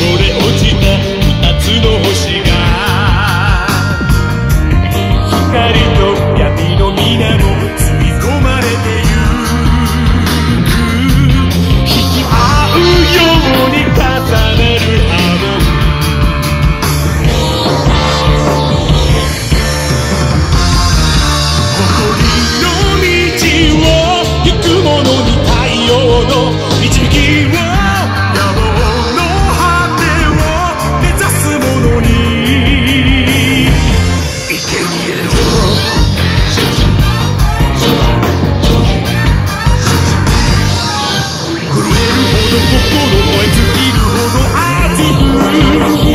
たつのが光と闇の皆も吸い込まれてゆく。引き合うように重める波誇りの道を行く者に太陽の導きを。心燃え尽きるほど熱く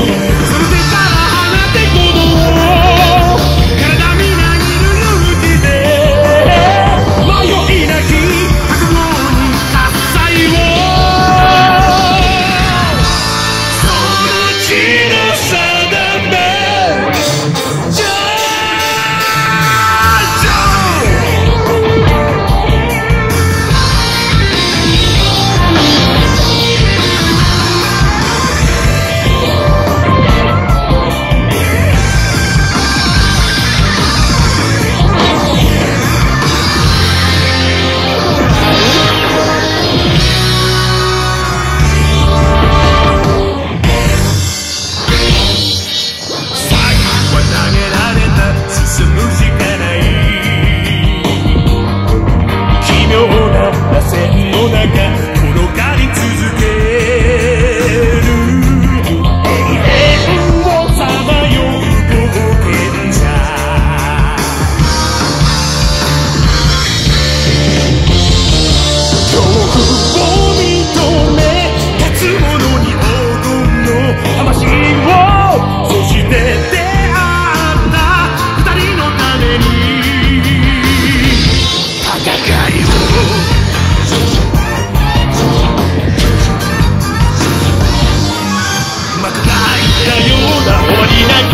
ような終わりない